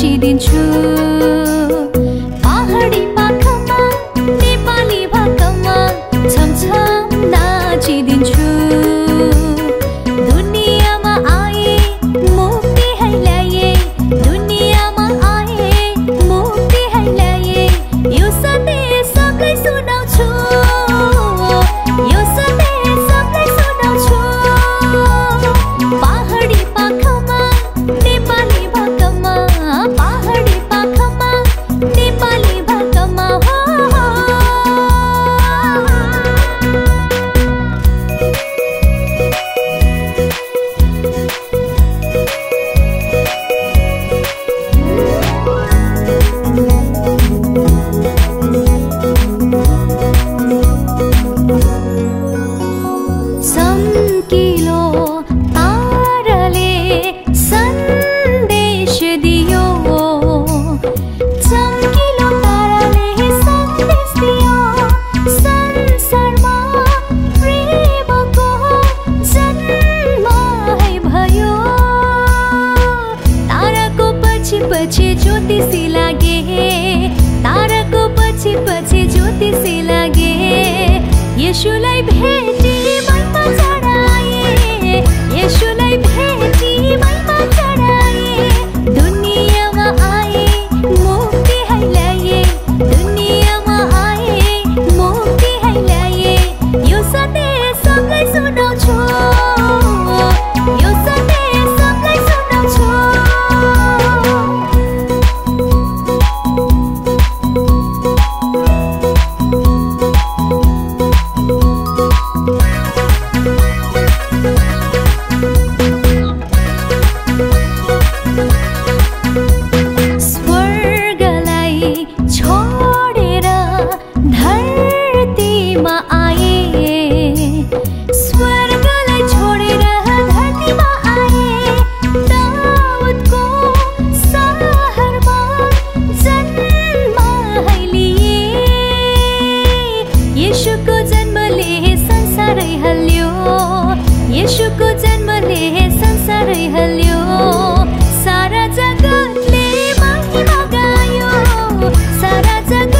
chi din chưa तारा को पची पची ज्योतिषी लगे यशु लाई भेजे 啊！真。